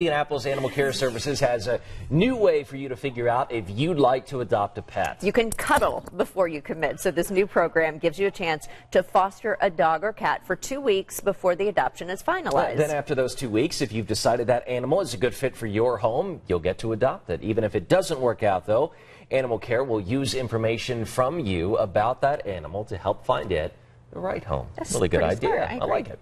Indianapolis Animal Care Services has a new way for you to figure out if you'd like to adopt a pet. You can cuddle before you commit. So this new program gives you a chance to foster a dog or cat for two weeks before the adoption is finalized. Then after those two weeks, if you've decided that animal is a good fit for your home, you'll get to adopt it. Even if it doesn't work out, though, Animal Care will use information from you about that animal to help find it the right home. That's really good idea. I I like it.